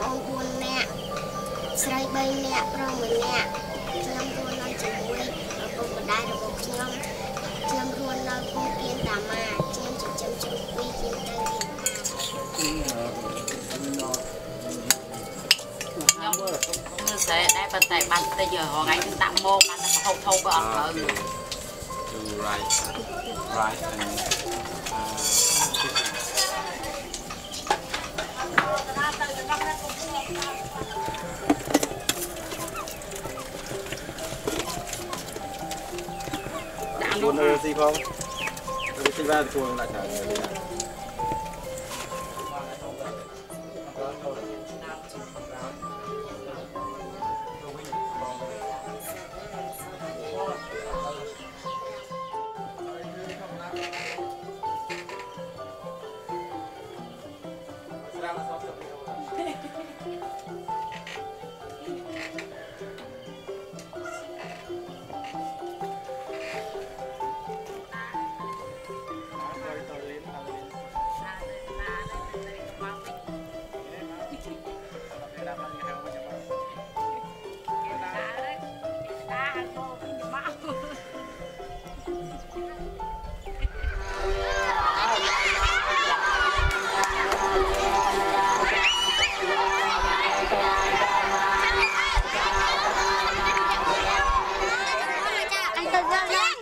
បង4នាក់ស្រី3នាក់ប្រុស1នាក់ខ្ញុំរស់នៅជាមួយឪពុកម្ដាយរបស់ខ្ញុំខ្ញុំរស់នៅភូមិគៀនតាម៉ាខ្ញុំចិញ្ចឹមជ្រូកពីរខ្ញុំទៅរៀនខ្ញុំមើលស្រែដែរប៉ុន្តែបានតិចរងថ្ងៃខ្ញុំដាក់មកបានតែហូបហូបក៏អត់ត្រូវ do rice rice and uh, ដាក់គួនោះរនៅស៊ីផងទៅទី បាន